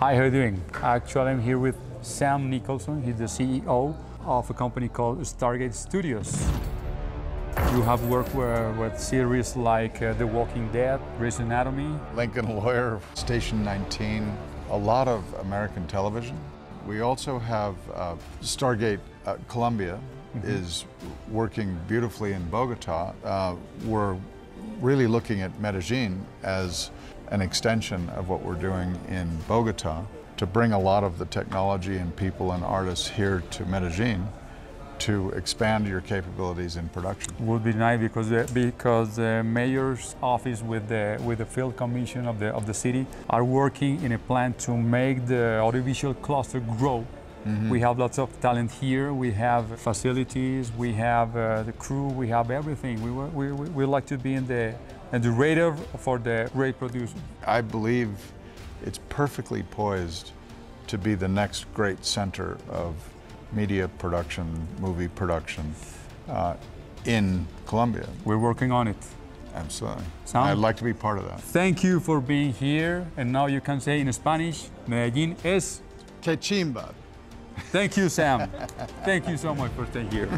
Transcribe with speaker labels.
Speaker 1: Hi, how are you doing? Actually, I'm here with Sam Nicholson. He's the CEO of a company called Stargate Studios. You have worked with, with series like uh, The Walking Dead, Grey's Anatomy.
Speaker 2: Lincoln Lawyer, Station 19, a lot of American television. We also have uh, Stargate uh, Colombia is working beautifully in Bogota. Uh, we're really looking at Medellin as an extension of what we're doing in Bogota to bring a lot of the technology and people and artists here to Medellin to expand your capabilities in production.
Speaker 1: Would be nice because the, because the mayor's office with the with the film commission of the of the city are working in a plan to make the audiovisual cluster grow. We have lots of talent here. We have facilities. We have uh, the crew. We have everything. We, we, we, we like to be in the in the radar for the great producer.
Speaker 2: I believe it's perfectly poised to be the next great center of media production, movie production uh, in Colombia.
Speaker 1: We're working on it.
Speaker 2: Absolutely.
Speaker 1: Sound?
Speaker 2: I'd like to be part of that.
Speaker 1: Thank you for being here. And now you can say in Spanish, Medellin es.
Speaker 2: Que chimba.
Speaker 1: Thank you, Sam. Thank you so much for staying here.